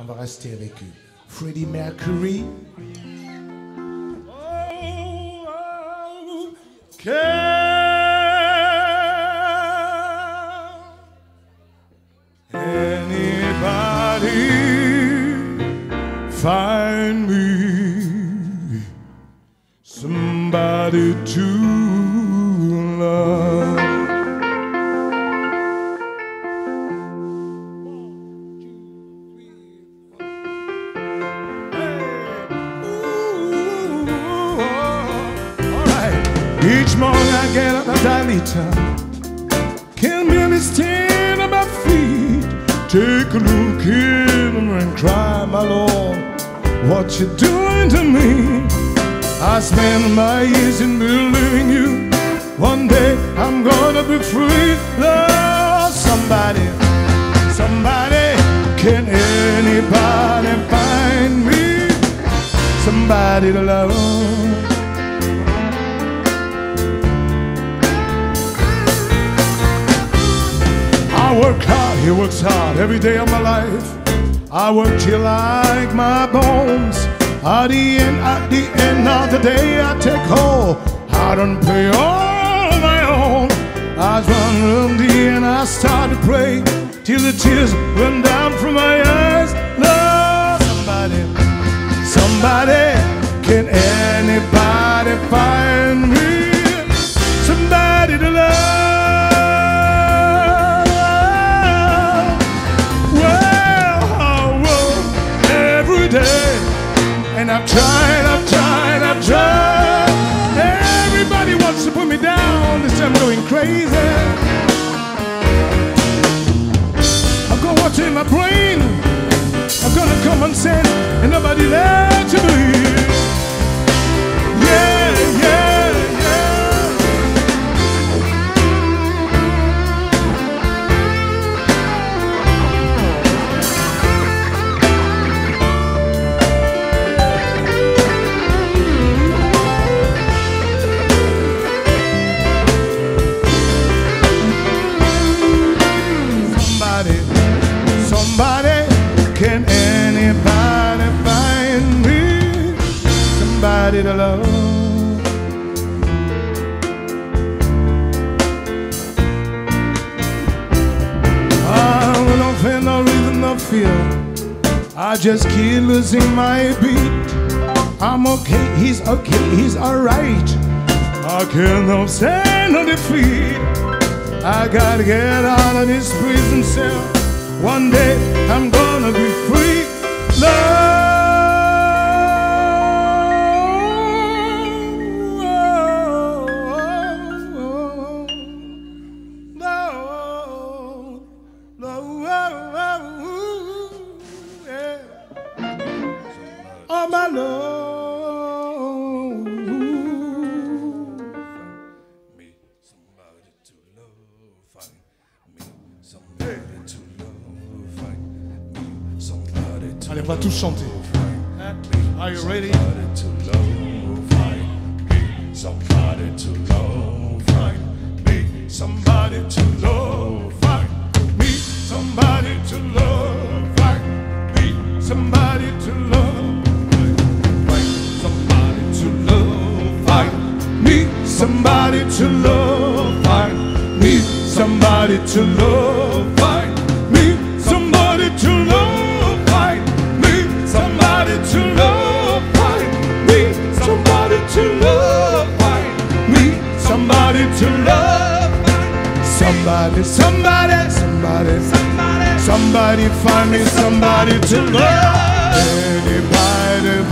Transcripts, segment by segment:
On va rester avec eux. Freddie Mercury. Anybody find me somebody to love? Each morning I get up I need Can barely stand on my feet. Take a look in and cry, my Lord, what you doing to me? I spend my years in believing you. One day I'm gonna be free. Lord, somebody, somebody, can anybody find me? Somebody to love. Work hard, he works hard every day of my life. I work till I like my bones. At the end, at the end of the day, I take home. I don't pay all my own. I run room the and I start to pray till the tears run down from my eyes. Lord, somebody, somebody, can anybody And I've tried, I've tried, I've tried. Everybody wants to put me down. They say I'm going crazy. I just keep losing my beat. I'm okay, he's okay, he's alright. I cannot stand on defeat. I gotta get out of this prison cell. One day I'm gonna Allez, on va tous chanter. Are you ready? somebody to love, find me. Somebody to love, find me. Somebody to love, find me. Somebody to love, find me somebody to love, find somebody to love, find me. Somebody to love, find me. Somebody to love, to love, Somebody, somebody, somebody, somebody, somebody find me somebody to love. Anybody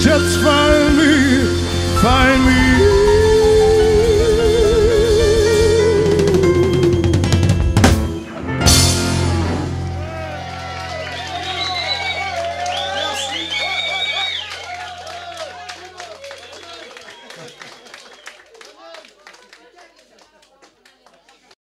just find me, find me.